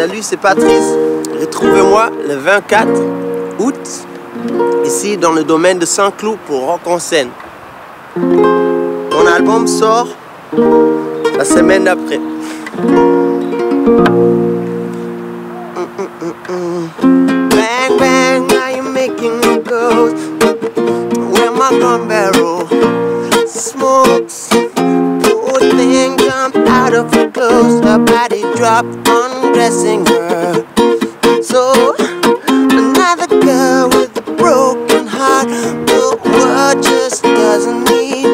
Salut, c'est Patrice. Retrouvez-moi le 24 août, ici dans le domaine de Saint-Cloud pour Rock en scène. Mon album sort la semaine d'après. Bang, bang, now you're making me go. Where my smokes. Thing out of clothes. Body undressing her. So, another girl with a broken heart. The world just doesn't need.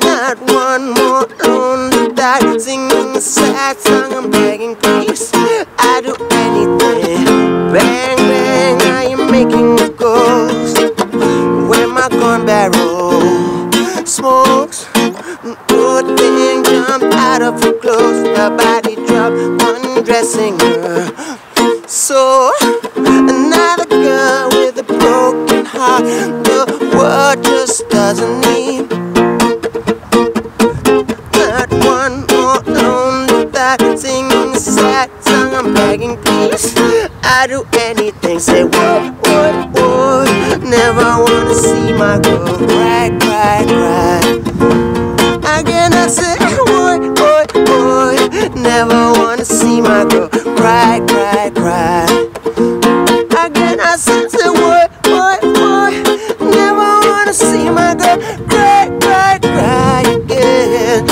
Not one more lonely night singing a sad song. I'm begging, please. I do anything. Bang, bang, now you're making a ghost. Where my gun barrel smokes. Good thing jumped out of her clothes. Her body dropped, undressing her. So, another girl with a broken heart. The world just doesn't need. Not one more lonely thought Singing a sad song I'm begging please I do anything Say what, what, what Never wanna see my girl cry, cry, cry I say cry, cry, cry. Again I say say boy, boy, boy. Never wanna see my girl cry, cry, cry again.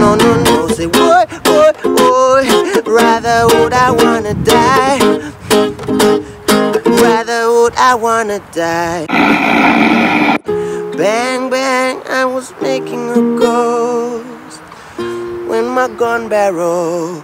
No, no, no Say boy, boy, boy. Rather would I wanna die. Rather would I wanna die. Bang, bang, I was making a ghost When my gun barrel